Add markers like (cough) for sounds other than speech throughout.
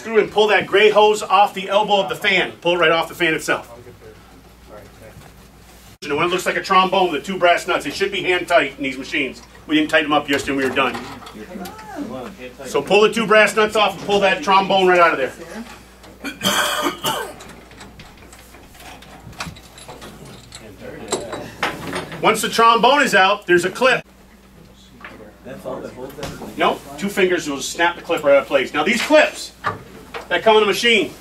Screw and pull that gray hose off the elbow of the fan. Pull it right off the fan itself. And when it looks like a trombone with the two brass nuts, it should be hand tight in these machines. We didn't tighten them up yesterday when we were done. So pull the two brass nuts off and pull that trombone right out of there. Once the trombone is out, there's a clip. No, two fingers will snap the clip right out of place. Now these clips that come in the machine,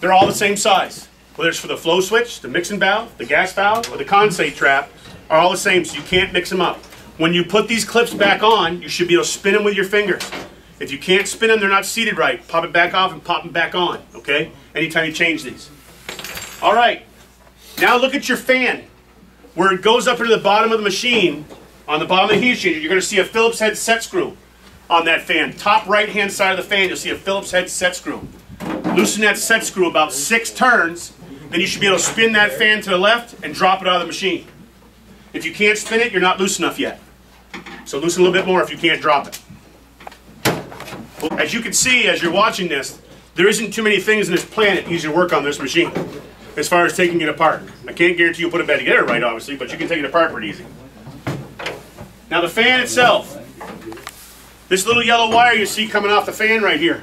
they're all the same size. Whether it's for the flow switch, the mixing valve, the gas valve, or the condensate trap, are all the same, so you can't mix them up. When you put these clips back on, you should be able to spin them with your fingers. If you can't spin them, they're not seated right. Pop it back off and pop them back on, okay? Anytime you change these. All right, now look at your fan. Where it goes up into the bottom of the machine, on the bottom of the heat exchanger, you're going to see a Phillips head set screw on that fan. Top right hand side of the fan, you'll see a Phillips head set screw. Loosen that set screw about six turns, then you should be able to spin that fan to the left and drop it out of the machine. If you can't spin it, you're not loose enough yet. So loosen a little bit more if you can't drop it. As you can see, as you're watching this, there isn't too many things in this planet easy to work on this machine as far as taking it apart. I can't guarantee you'll put it back together right, obviously, but you can take it apart pretty easy. Now the fan itself, this little yellow wire you see coming off the fan right here,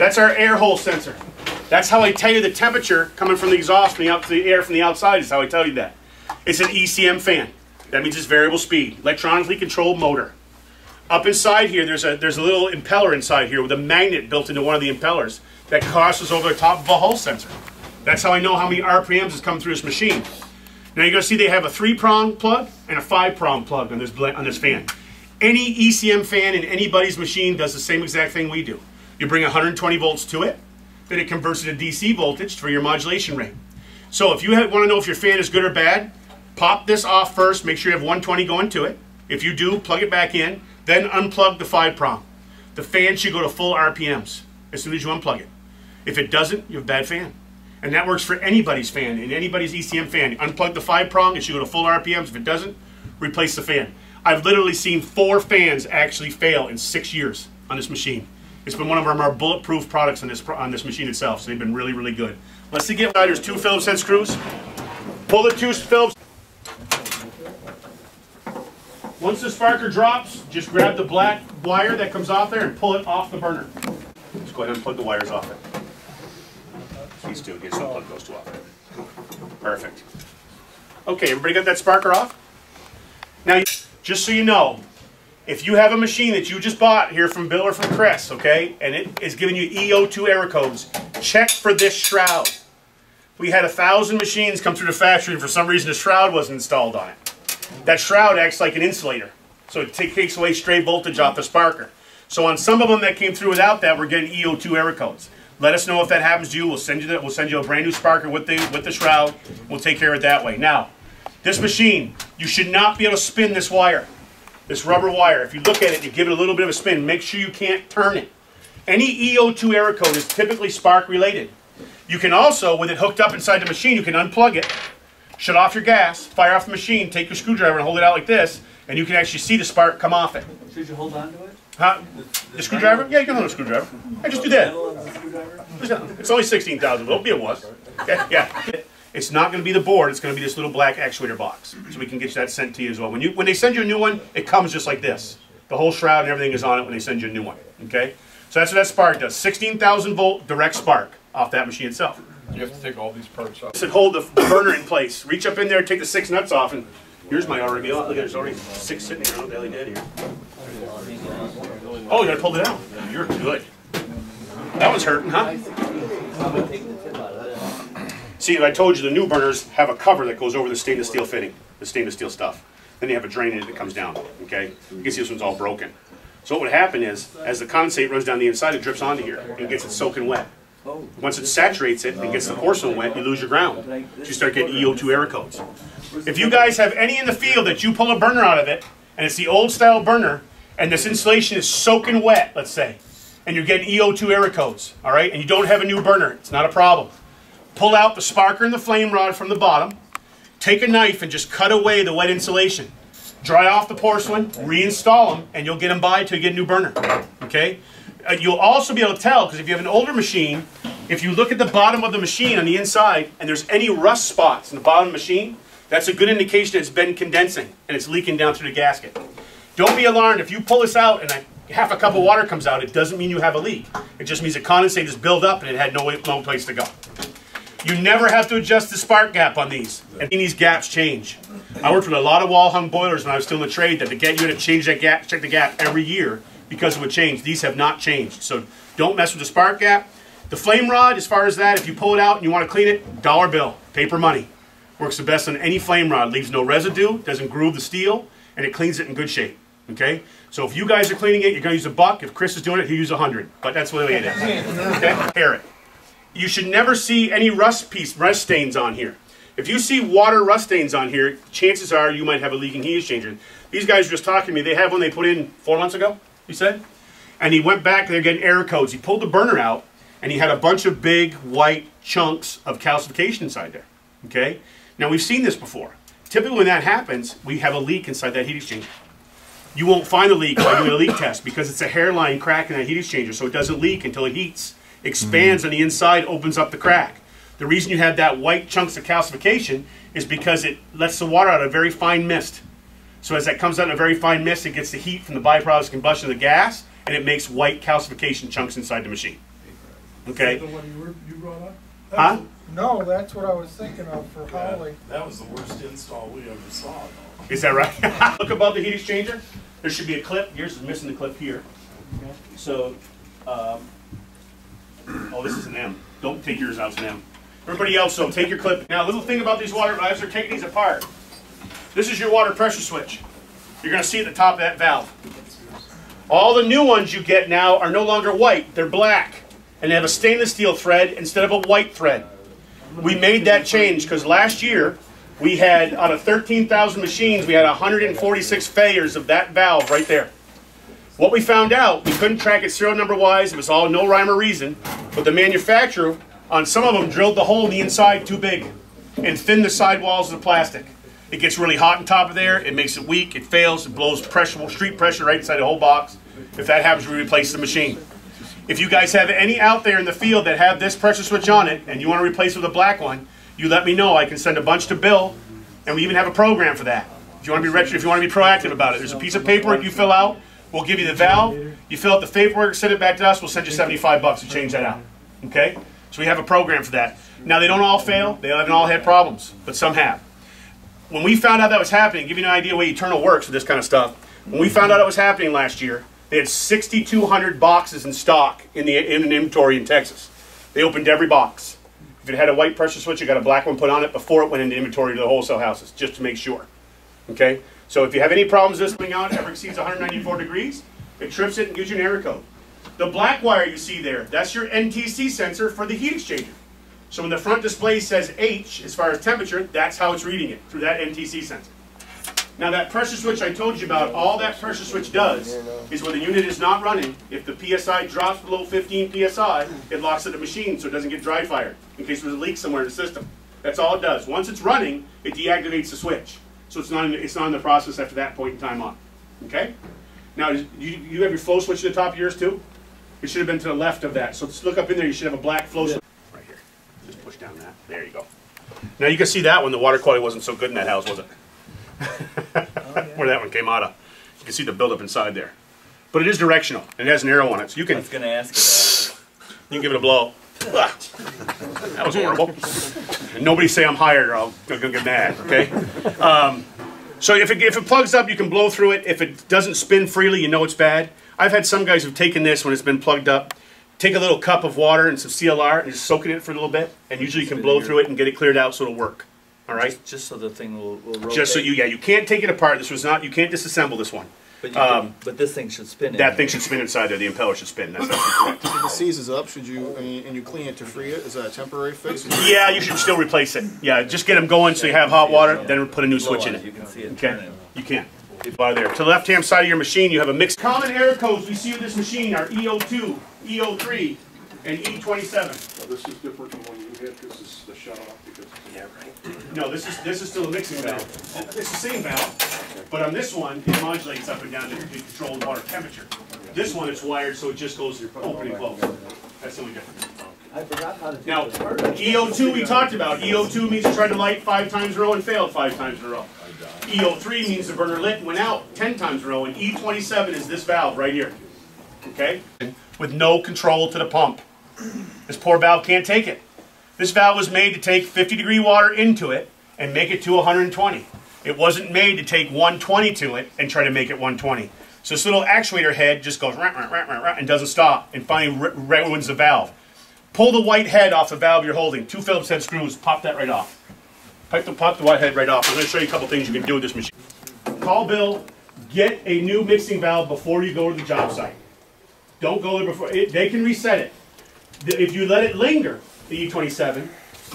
that's our air hole sensor. That's how I tell you the temperature coming from the exhaust from the, out, the air from the outside is how I tell you that. It's an ECM fan. That means it's variable speed, electronically controlled motor. Up inside here, there's a, there's a little impeller inside here with a magnet built into one of the impellers that crosses over the top of a Hall sensor. That's how I know how many RPMs is coming through this machine. Now you're to see they have a three-prong plug and a five-prong plug on this, on this fan. Any ECM fan in anybody's machine does the same exact thing we do. You bring 120 volts to it, then it converts it to DC voltage for your modulation rate. So if you want to know if your fan is good or bad, pop this off first, make sure you have 120 going to it. If you do, plug it back in, then unplug the five prong. The fan should go to full RPMs as soon as you unplug it. If it doesn't, you have a bad fan. And that works for anybody's fan, in anybody's ECM fan. Unplug the five prong, it should go to full RPMs. If it doesn't, replace the fan. I've literally seen four fans actually fail in six years on this machine. It's been one of our more bulletproof products on this on this machine itself, so they've been really, really good. Let's see, get there's two Phillips head screws. Pull the two Phillips. Once the sparker drops, just grab the black wire that comes off there and pull it off the burner. Just go ahead and plug the wires off it. These two, some plug those two off. Perfect. Okay, everybody got that sparker off? Now, just so you know, if you have a machine that you just bought here from Bill or from Chris, okay, and it is giving you EO2 error codes, check for this shroud. We had a thousand machines come through the factory and for some reason the shroud wasn't installed on it. That shroud acts like an insulator. So it takes away stray voltage off the sparker. So on some of them that came through without that, we're getting EO2 error codes. Let us know if that happens to you. We'll send you that. We'll send you a brand new sparker with the with the shroud. We'll take care of it that way. Now, this machine, you should not be able to spin this wire, this rubber wire. If you look at it, you give it a little bit of a spin. Make sure you can't turn it. Any EO2 error code is typically spark related. You can also, with it hooked up inside the machine, you can unplug it, shut off your gas, fire off the machine, take your screwdriver and hold it out like this, and you can actually see the spark come off it. Should you hold on to it? Huh? The screwdriver? Yeah, you can hold a screwdriver. I just do that. It's only 16,000 volts. Be a was. Okay, yeah. It's not going to be the board. It's going to be this little black actuator box. So we can get that sent to you as well. When you when they send you a new one, it comes just like this. The whole shroud and everything is on it when they send you a new one. Okay? So that's what that spark does. 16,000 volt direct spark off that machine itself. You have to take all these parts off. So hold the burner in place. Reach up in there, take the six nuts off, and here's my already. Look at it, there's already six sitting here. I don't know what the hell he did here. Oh, you gotta pull it out. You're good. That was hurting, huh? See, I told you the new burners have a cover that goes over the stainless steel fitting, the stainless steel stuff. Then you have a drain in it that comes down, okay? You can see this one's all broken. So what would happen is, as the condensate runs down the inside, it drips onto here and gets it soaking wet. Once it saturates it and gets the porcelain wet, you lose your ground. You start getting EO2 error codes. If you guys have any in the field that you pull a burner out of it, and it's the old style burner, and this insulation is soaking wet, let's say, and you're getting EO2 error codes, all right, and you don't have a new burner, it's not a problem. Pull out the sparker and the flame rod from the bottom, take a knife and just cut away the wet insulation. Dry off the porcelain, reinstall them, and you'll get them by till you get a new burner, okay? Uh, you'll also be able to tell, because if you have an older machine, if you look at the bottom of the machine on the inside and there's any rust spots in the bottom of the machine, that's a good indication it's been condensing and it's leaking down through the gasket. Don't be alarmed if you pull this out and a, half a cup of water comes out, it doesn't mean you have a leak. It just means the condensate is built up and it had no, no place to go. You never have to adjust the spark gap on these, and these gaps change. I worked with a lot of wall hung boilers when I was still in the trade that to get you to change that gap, check the gap every year because it would change. These have not changed, so don't mess with the spark gap. The flame rod, as far as that, if you pull it out and you want to clean it, dollar bill, paper money. Works the best on any flame rod, leaves no residue, doesn't groove the steel, and it cleans it in good shape. Okay? So if you guys are cleaning it, you're going to use a buck. If Chris is doing it, he'll use a hundred. But that's the way it is. Okay? It. You should never see any rust piece, rust stains on here. If you see water rust stains on here, chances are you might have a leaking heat exchanger. These guys were just talking to me. They have one they put in four months ago, he said. And he went back, they're getting error codes. He pulled the burner out, and he had a bunch of big white chunks of calcification inside there. Okay? Now we've seen this before. Typically when that happens, we have a leak inside that heat exchanger. You won't find the leak by doing a leak (coughs) test because it's a hairline crack in that heat exchanger, so it doesn't leak until it heats, expands on the inside, opens up the crack. The reason you have that white chunks of calcification is because it lets the water out a very fine mist. So as that comes out in a very fine mist, it gets the heat from the byproduct of combustion of the gas, and it makes white calcification chunks inside the machine. Okay? The one you were, you brought up? Huh? No, that's what I was thinking of for Holly. That was the worst install we ever saw, though. Is that right? (laughs) Look above the heat exchanger. There should be a clip. Yours is missing the clip here. So, um, oh, this is an M. Don't take yours out as an M. Everybody else, so take your clip. Now, little thing about these water valves, they're taking these apart. This is your water pressure switch. You're going to see at the top of that valve. All the new ones you get now are no longer white, they're black. And they have a stainless steel thread instead of a white thread. We made that change because last year we had, out of 13,000 machines, we had 146 failures of that valve right there. What we found out, we couldn't track it serial number wise, it was all no rhyme or reason, but the manufacturer, on some of them, drilled the hole in the inside too big and thinned the sidewalls of the plastic. It gets really hot on top of there, it makes it weak, it fails, it blows pressure, street pressure right inside the whole box. If that happens, we replace the machine. If you guys have any out there in the field that have this pressure switch on it and you want to replace it with a black one, you let me know. I can send a bunch to Bill, and we even have a program for that. If you want to be retro, if you want to be proactive about it, there's a piece of paperwork you fill out. We'll give you the valve. You fill out the paperwork, send it back to us. We'll send you 75 bucks to change that out. Okay? So we have a program for that. Now they don't all fail. They haven't all had problems, but some have. When we found out that was happening, give you an idea the way Eternal works with this kind of stuff. When we found out it was happening last year, they had 6,200 boxes in stock in the in an inventory in Texas. They opened every box. If it had a white pressure switch, you got a black one put on it before it went into inventory to the wholesale houses, just to make sure. Okay? So if you have any problems this coming out, ever exceeds 194 degrees, it trips it and gives you an error code. The black wire you see there, that's your NTC sensor for the heat exchanger. So when the front display says H, as far as temperature, that's how it's reading it, through that NTC sensor. Now that pressure switch I told you about, all that pressure switch does is when the unit is not running, if the PSI drops below 15 PSI, it locks at the machine so it doesn't get dry fired, in case there's a leak somewhere in the system. That's all it does. Once it's running, it deactivates the switch. So it's not in, it's not in the process after that point in time on. Okay? Now, you, you have your flow switch at the top of yours too? It should have been to the left of that. So let's look up in there, you should have a black flow switch. Right here. Just push down that. There you go. Now you can see that one, the water quality wasn't so good in that house, was it? Oh, Where that one came out of. You can see the buildup inside there. But it is directional, and it has an arrow on it, so you I can, was gonna ask you that. you can give it a blow. That was horrible. Nobody say I'm hired or I'll I'm get mad, okay? Um, so if it, if it plugs up, you can blow through it. If it doesn't spin freely, you know it's bad. I've had some guys who've taken this when it's been plugged up, take a little cup of water and some CLR and just soak it in for a little bit, and usually you can blow through it and get it cleared out so it'll work. All right? that, just so the thing will, will rotate. Just so you, yeah, you can't take it apart. This was not, you can't disassemble this one. But, you um, can, but this thing should spin. That there. thing should spin inside there. The impeller should spin. That's absolutely correct. If it seizes up, should you, and you- and you clean it to free it, is that a temporary fix? Yeah, you should still replace it. Yeah, just get them going so you have hot water, then put a new switch in it. You can see it Okay, turning. you can. By there. To the left-hand side of your machine, you have a mix. Common error codes we see with this machine are EO2, EO3, and E27. Now, this is different from one you hit, this is the shut off because. Yeah, right. No, this is, this is still a mixing valve. It's the same valve, but on this one, it modulates up and down to to control the water temperature. This one it's wired so it just goes to your open and close. That's the only difference. I forgot how to do Now. EO2 we talked about. EO2 means you tried to light five times in a row and failed five times in a row. EO3 means the burner lit and went out 10 times in a row. And E27 is this valve right here. Okay? With no control to the pump. This poor valve can't take it. This valve was made to take 50 degree water into it and make it to 120. It wasn't made to take 120 to it and try to make it 120. So this little actuator head just goes rah, rah, rah, rah, and doesn't stop and finally ru- ruins the valve. Pull the white head off the valve you're holding. Two Phillips head screws, pop that right off. Pop the, pop the white head right off. I'm going to show you a couple things you can do with this machine. Call Bill, get a new mixing valve before you go to the job site. Don't go there before, it, they can reset it. If you let it linger, the E27,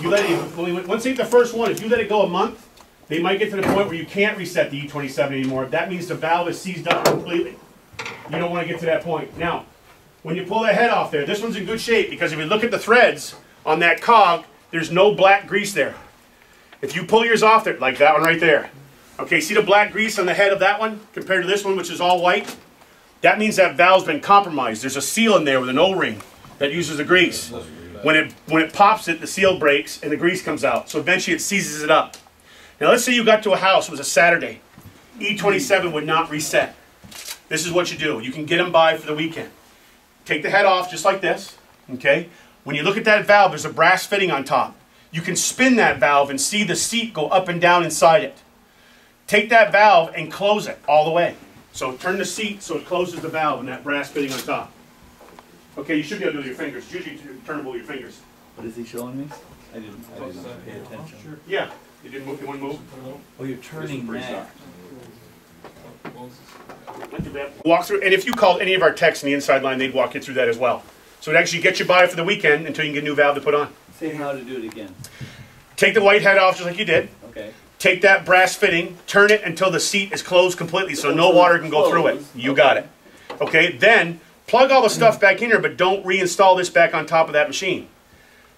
you let it, once you get the first one, if you let it go a month, they might get to the point where you can't reset the E27 anymore. That means the valve is seized up completely. You don't want to get to that point. Now, when you pull that head off there, this one's in good shape because if you look at the threads on that cog, there's no black grease there. If you pull yours off there, like that one right there, okay, see the black grease on the head of that one compared to this one, which is all white? That means that valve's been compromised. There's a seal in there with an O-ring that uses the grease. When it when it pops it, the seal breaks and the grease comes out. So eventually it seizes it up. Now let's say you got to a house, it was a Saturday. E27 would not reset. This is what you do. You can get them by for the weekend. Take the head off just like this, okay? When you look at that valve, there's a brass fitting on top. You can spin that valve and see the seat go up and down inside it. Take that valve and close it all the way. So turn the seat so it closes the valve and that brass fitting on top. Okay, you should be able to do it with your fingers. It's usually turnable with your fingers. What is he showing me? I didn't, I didn't pay attention. Yeah. You didn't move, you want to move? Oh, you're turning that. Not. Walk through, and if you called any of our techs in the inside line, they'd walk you through that as well. So it actually gets you by for the weekend until you can get a new valve to put on. Say how to do it again. Take the white head off just like you did. Okay. Take that brass fitting, turn it until the seat is closed completely so no water can go through it. You got it. Okay, then plug all the stuff back in here, but don't reinstall this back on top of that machine.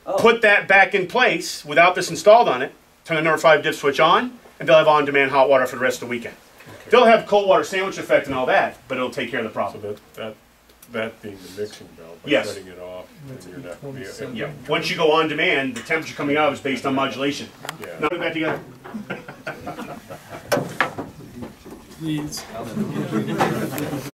Oh. Put that back in place without this installed on it, turn the number five dip switch on, and they'll have on-demand hot water for the rest of the weekend. They'll have cold water sandwich effect and all that, but it'll take care of the So problem. that, that, that being the mixing valve, by Yes. shutting it off, and you're not, yeah, Yeah, once you go on demand, the temperature coming out is based on modulation. yeah. Now put that together. (laughs) Please. (laughs)